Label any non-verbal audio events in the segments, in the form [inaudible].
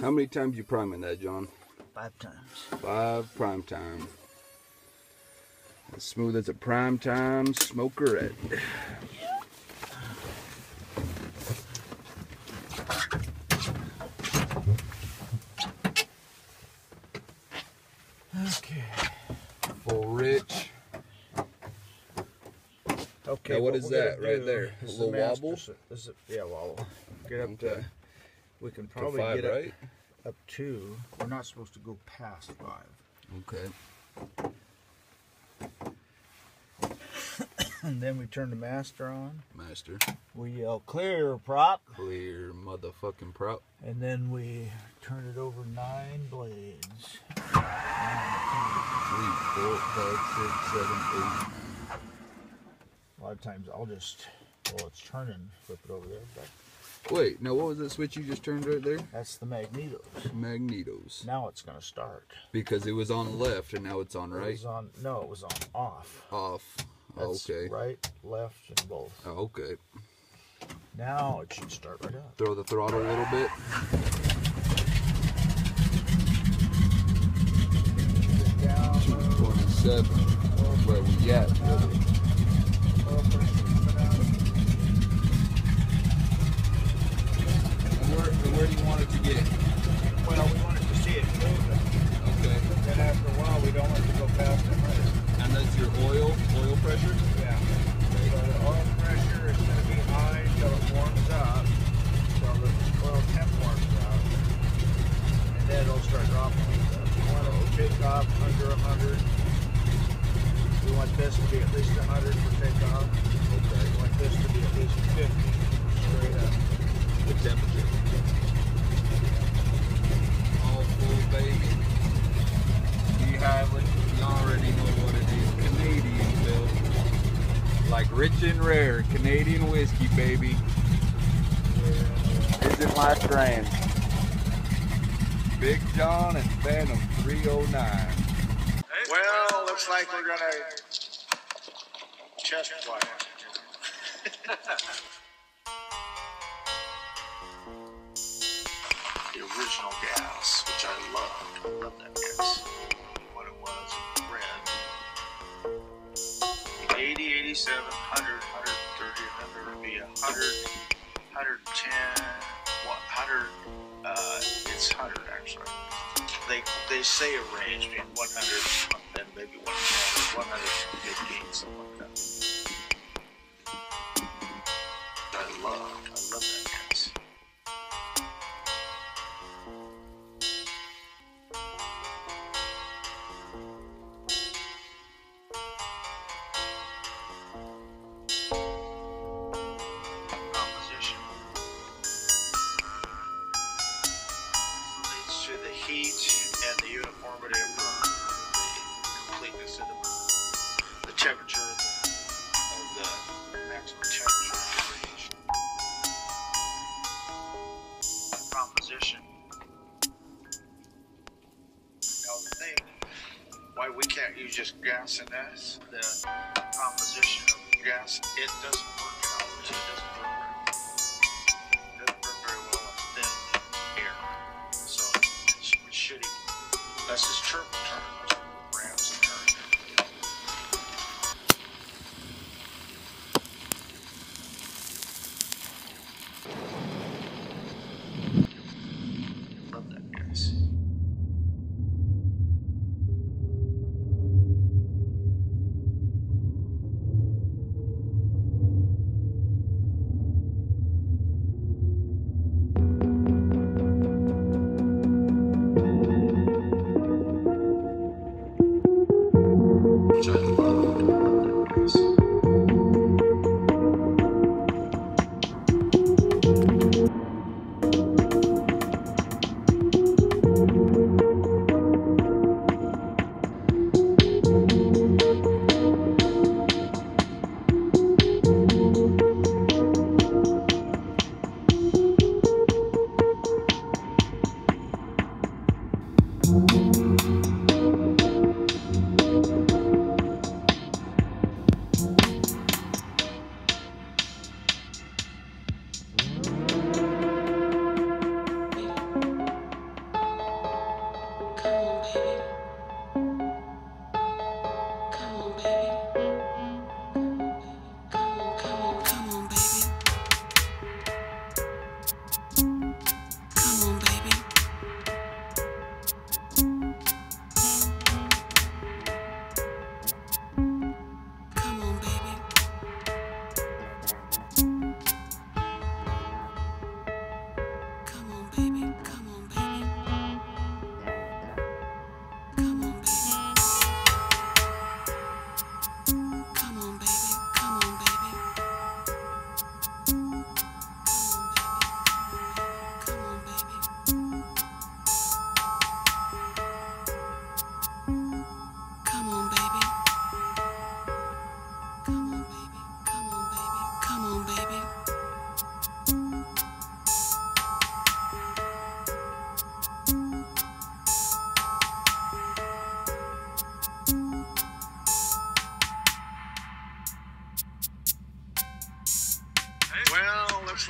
How many times you priming that, John? Five times. Five prime time. As smooth as a prime time smokerette. Okay. Full rich. Okay. Now, what is that right do there? is A little wobble? Is it, yeah, wobble. Get up to. We can probably five, get up, right? up to. We're not supposed to go past five. Okay. [coughs] And then we turn the master on. Master. We yell clear prop. Clear motherfucking prop. And then we turn it over nine blades. Three, four, five, six, seven, eight. A lot of times I'll just, well, it's turning, flip it over there. But Wait, now what was that switch you just turned right there? that's the magnetos. Magnetos. Now it's going to start. Because it was on left and now it's on right. It was on, no, it was on off. Off. That's okay. Right, left, and both. Oh, okay. Now it should start right up. Throw the throttle a little bit. Down, Two twenty-seven. Where we at? oil pressure coming out. And where, and where do you want it to get? Well, we wanted to see it moving. Okay. Then after a while, we don't want it to go past the hundred. And that's your oil, oil pressure? Yeah. So the oil pressure is going to be high until it warms up, until the oil temp warms up, and then it'll start dropping. We want to take off under 100. We want this to be at least 100 for takeoff. Okay. We want this to be at least 50 straight up. The temperature. All full, baby. D Like rich and rare. Canadian whiskey, baby. Visit my strand. Big John and Phantom 309. Well, looks like we're gonna chest fly [laughs] the original gas, which I loved. I love that gas. 87, 100, 130, and then there would be 100, 110, 100, uh, it's 100 actually. They, they say a range between 100 and maybe 110 or 115, something like that. To the heat and the uniformity of the completeness of the, the temperature of the, of the maximum temperature range. The composition. Now the thing, why we can't use just gas in this, the composition of gas, it doesn't work out. It doesn't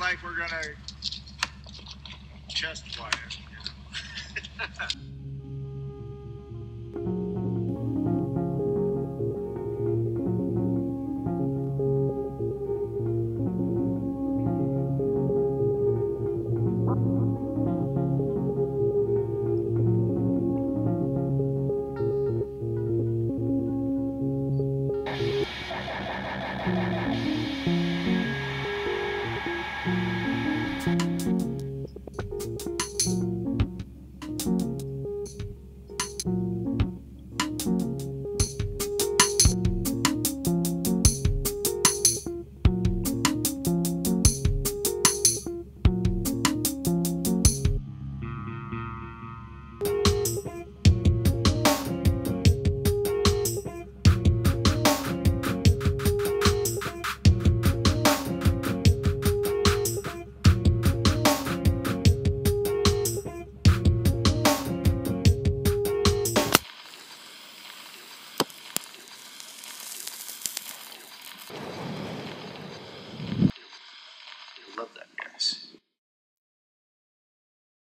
like we're gonna chest fly it. you know. [laughs]